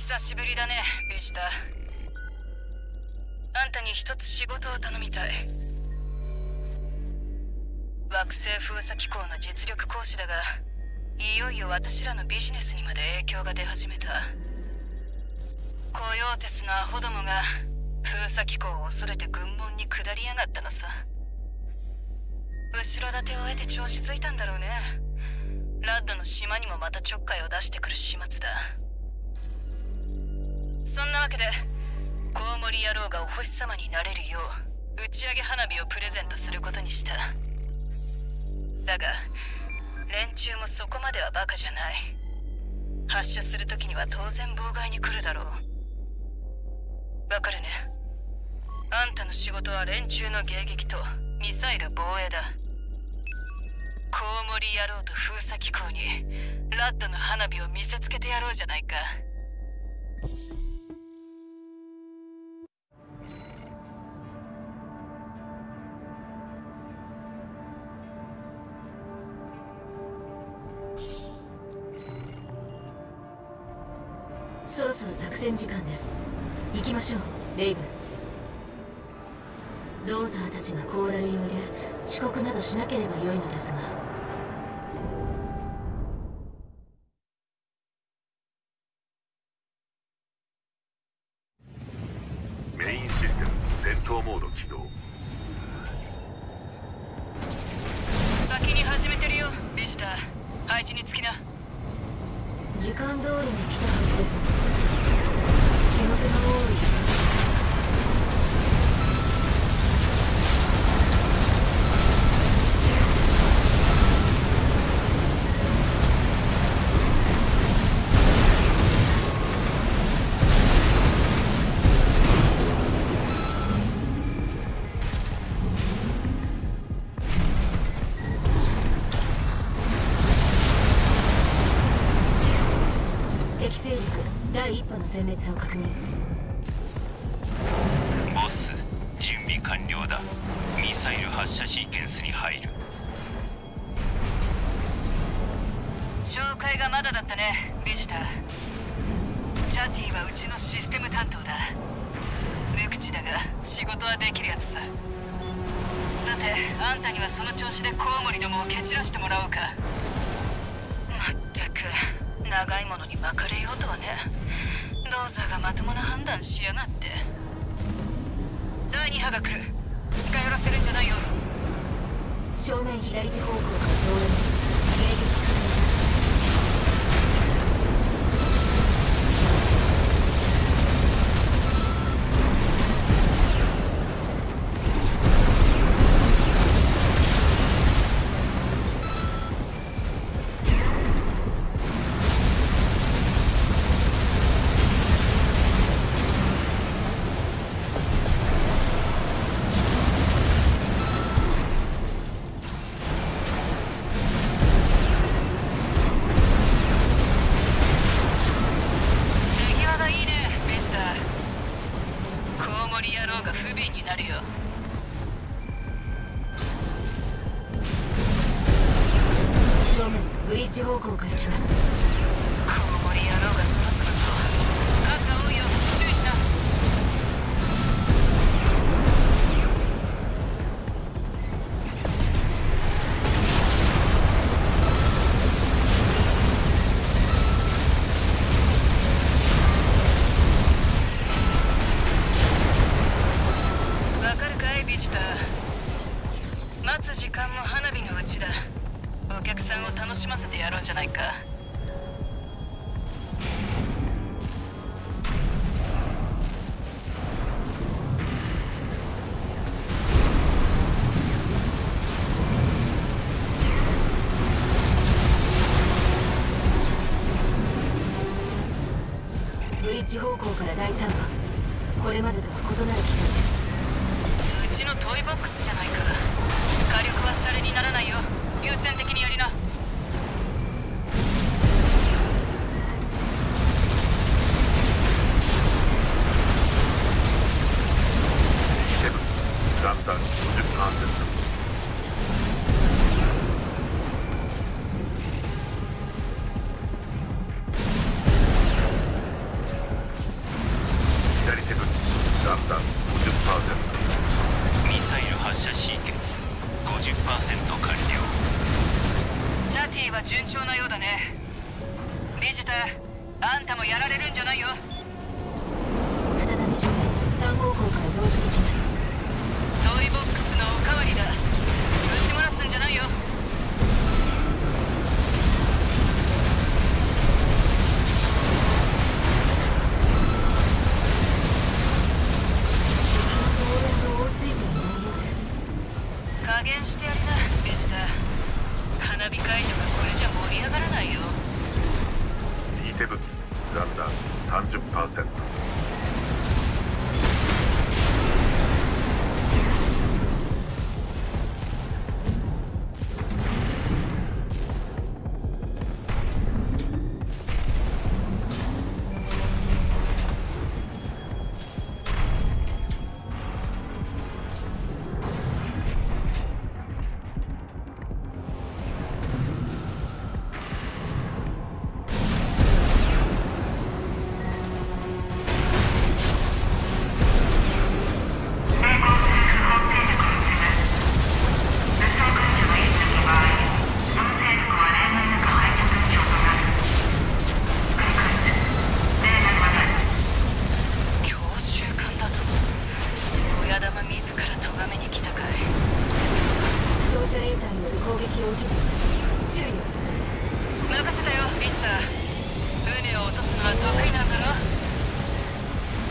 久しぶりだねビジタ。あんたに一つ仕事を頼みたい。惑星封鎖機構の実力行使だがいよいよ私らのビジネスにまで影響が出始めた。コヨーテスのアホどもが封鎖機構を恐れて軍門に下りやがったのさ。後ろ盾を得て調子ついたんだろうね。ラッドの島にもまたちょっかいを出してくる始末だ。そんなわけでコウモリ野郎がお星様になれるよう打ち上げ花火をプレゼントすることにした。だが連中もそこまではバカじゃない。発射する時には当然妨害に来るだろう。わかるね。あんたの仕事は連中の迎撃とミサイル防衛だ。コウモリ野郎と封鎖機構にラッドの花火を見せつけてやろうじゃないか。そろそろ作戦時間です。行きましょうレイブ。ンローザーたちがコーラル用で遅刻などしなければよいのですが。メインシステム戦闘モード起動。先に始めてるよビジター。配置につきな時間通りに来たはずです。地獄の多い第一波の殲滅を確認。ボス準備完了だ。ミサイル発射シーケンスに入る。紹介がまだだったねビジター。チャティはうちのシステム担当だ。無口だが仕事はできるやつさ。さてあんたにはその調子でコウモリどもを蹴散らしてもらおうか。まったく長いものに巻かれようとはね。ドーザーがまともな判断しやがって。第2波が来る。近寄らせるんじゃないよ。正面左手方向から増援です。迎撃してください。リーチ方向から来ます。コウモリ野郎がそろそろ楽しませてやろうじゃないか。ブリッジ方向から第3波これまでとは異なる機体です。うちのトイボックスじゃないか。火力はシャレにならないよ。優先的にやりな50%ミサイル発射シーケンス50%完了。チャティは順調なようだね。ビジターあんたもやられるんじゃないよ。再び正面3方向から同時撃加減してやりな。ベジタ花火会場がこれじゃ盛り上がらないよ。D7 残弾30%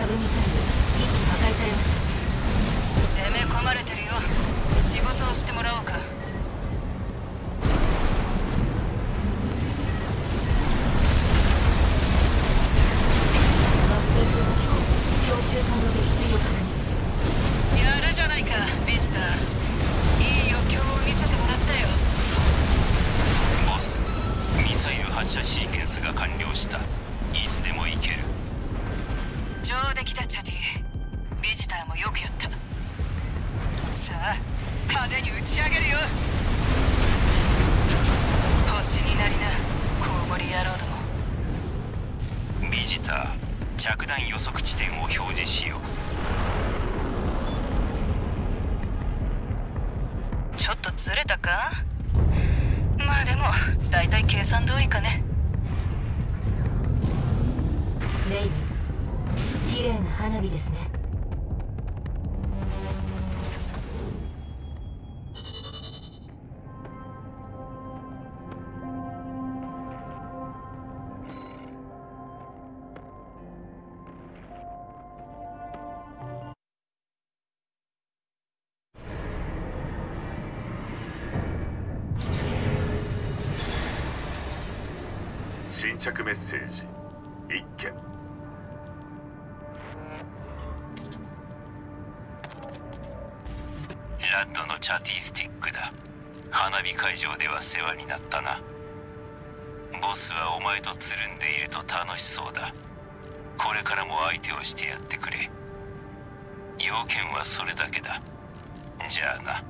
サブミサイル1機破壊されました攻め込まれてるよ。仕事をしてもらおうか。やるじゃないかビジター。いい余興を見せてもらったよ。ボスミサイル発射シーケンスが完了した。いつでも上出来だチャティビジターもよくやった。さあ派手に打ち上げるよ。星になりな。コウモリ野郎ども。ビジター着弾予測地点を表示しよう。ちょっとずれたか？まあでも大体計算通りかね。レイ綺麗な花火ですね。新着メッセージ。1件。ラッドのチャティスティックだ。花火会場では世話になったな。ボスはお前とつるんでいると楽しそうだ。これからも相手をしてやってくれ。要件はそれだけだ。じゃあな。